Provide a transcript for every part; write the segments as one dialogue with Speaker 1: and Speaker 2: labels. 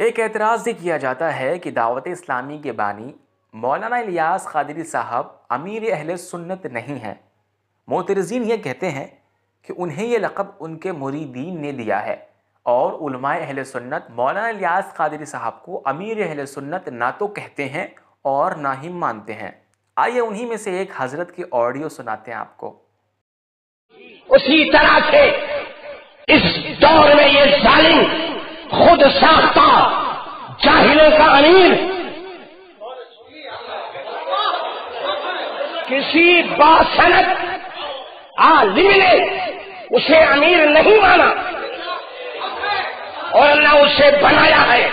Speaker 1: एक एतराज़ ये किया जाता है कि दावत इस्लामी के बानी मौलाना इलियास कादरी साहब अमीर अहल सुन्नत नहीं हैं। मोतरजीन ये कहते हैं कि उन्हें ये लक़ब उनके मुरीदीन ने दिया है और अहल सुन्नत मौलाना इलियास कादरी साहब को अमीर अहल सुन्नत ना तो कहते हैं और ना ही मानते हैं। आइए उन्हीं में से एक हज़रत की ऑडियो सुनाते हैं आपको।
Speaker 2: उसी तरह से इस दौर में ये जालिम खुद साख्ता, जाहिलों का अमीर। किसी बासनत आलिम ने उसे अमीर नहीं माना और न उसे बनाया है।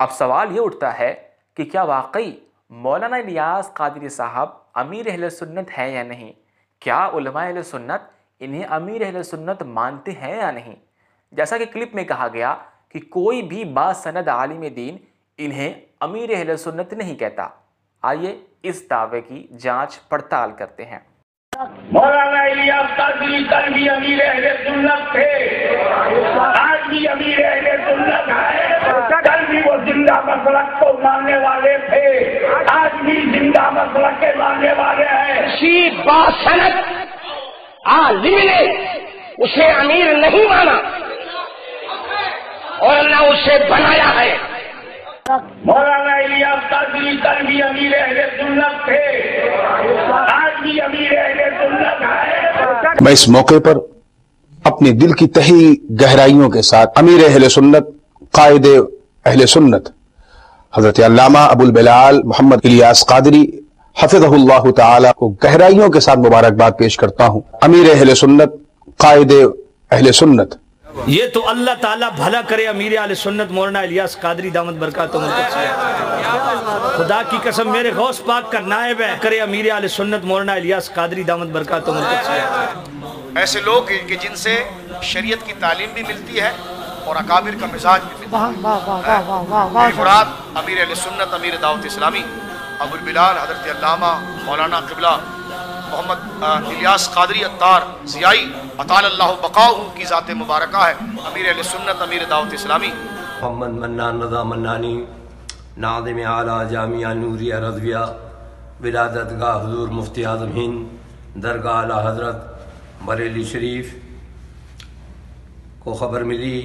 Speaker 1: अब सवाल ये उठता है कि क्या वाकई मौलाना इलियास कादरी साहब अमीर अहल सुन्नत है या नहीं? क्या उलमा अहल सुन्नत इन्हें अमीर अहल सुन्नत मानते हैं या नहीं? जैसा कि क्लिप में कहा गया कि कोई भी बासनद आलिम दीन इन्हें अमीर अहल सुन्नत नहीं कहता। आइए इस दावे की जाँच पड़ताल करते हैं।
Speaker 2: मौलाना इलियास कादरी कल भी अमीर अहले सुन्नत थे। आज भी अमीर अहले सुन्नत है। कल भी वो ज़िंदा मसलक को मानने वाले थे। आज भी ज़िंदा मसलक के मानने वाले हैं। बासनत आलिम ने उसे अमीर नहीं माना। और न उसे बनाया है। मौलाना इलियास कादरी कल भी अमीर अहले सुन्नत थे। आज भी अमीर अहले सुन्नत है।
Speaker 3: मैं इस मौके पर अपने दिल की तही गहराइयों के साथ अमीर अहल सुन्नत कायद अहल सुन्नत हज़रत अल्लामा अबुल बिलाल मोहम्मद इलियास कादरी हफिज़ल्लाह ताला को गहराइयों के साथ मुबारकबाद पेश करता हूँ। अमीर अहल सुन्नत कायद अहल सुन्नत
Speaker 4: ये तो अल्लाह ताला भला करे अमीर आल सुन्नत मौलाना इलियास कादरी दामद बरकत खुदा की कसम मेरे गौस पाक का नायब है करे अमीर आल सुन्नत मौलाना इलियास कादरी दामद बरकत
Speaker 5: ऐसे लोग कि जिनसे शरीयत की तालीम भी मिलती है और अकाबिर का मिजाज भी मिलता है। मुराद अमीर सुन्नत अमीर दावत इस्लामी अबुल बिलाल हज़रत मौलाना किबला मोहम्मद इलियास कादरी अत्तार जियाई अताल्लाह बकाऊ की ज़ात मुबारक है। अमीर सुन्नत, अमीर दावत इस्लामी।
Speaker 6: मोहम्मद मन्नान रजा मन्नानी नादिम आला जामिया नूरिया रजविया, विलादत गाह हजूर मुफ्ती आज़म हिंद, दरगाह आला हज़रत बरेली शरीफ को ख़बर मिली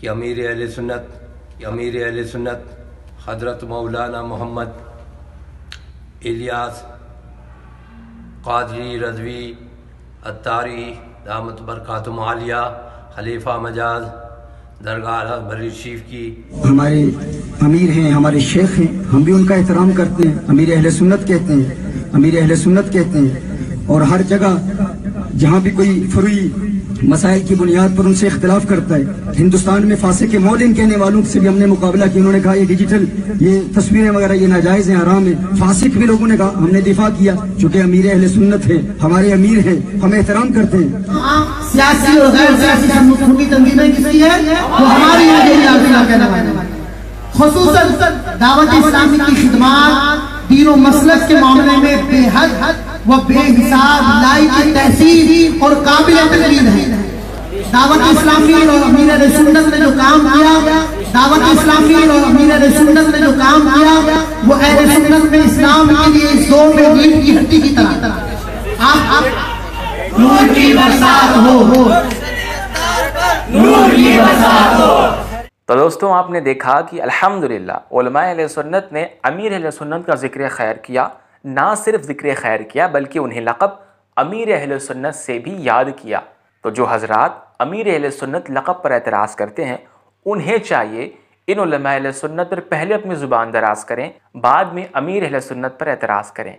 Speaker 6: कि अमीर अहल सुन्नत अमीर अहल सुन्नत हज़रत मौलाना मोहम्मद इलियास कादरी, रजवी अतारी दामत खातुम आलिया खलीफा मजाज, दरगाह बरी शरीफ की।
Speaker 7: हमारे अमीर हैं, हमारे शेख हैं, हम भी उनका एहतराम करते हैं। अमीर अहल सुन्नत कहते हैं, अमीर अहल सुन्नत कहते हैं। और हर जगह जहाँ भी कोई फरुई मसाइल की बुनियाद पर उनसे इख्तलाफ करता है। हिंदुस्तान में फांसे के मोलिन कहने वालों से भी हमने मुकाबला किया। उन्होंने कहा, ये डिजिटल ये तस्वीरें वगैरह, ये नाजायज है, हराम है। फासिक भी लोगों ने कहा, हमने दिफा किया, चूँकि अमीर अहल सुन्नत है, हमारे अमीर हैं, हम एहतराम करते हैं।
Speaker 8: खसूसन दावत इस्लामी की खिदमत तीनों मसलक के मामले में बेहद व बेहिसाब लाई की तहसील और काबिल तकलीफ़ है। दावत इस्लामी और अमीर सुन्नत ने जो काम किया, दावत इस्लामी और अमीर सुन्नत ने जो काम किया, वो अहल सुन्नत में इस्लाम के लिए दो में नींद की हड्डी की तरह। आप आप नूर की बरसात हो। नूर की बरसात हो।
Speaker 1: तो दोस्तों, आपने देखा कि अल्हम्दुलिल्लाह उलमाए सुन्नत ने अमीर सुन्नत का ज़िक्र खैर किया। ना सिर्फ़ ज़िक्र खैर किया, बल्कि उन्हें लक़ब अमीर अहल सुन्नत से भी याद किया। तो जो हज़रत अमीर अहल सुन्नत लक़ब पर एतराज़ करते हैं, उन्हें चाहिए इन सुन्नत पर पहले अपनी ज़ुबान दराज करें, बाद में अमीर अहल सुन्नत पर एतराज़ करें।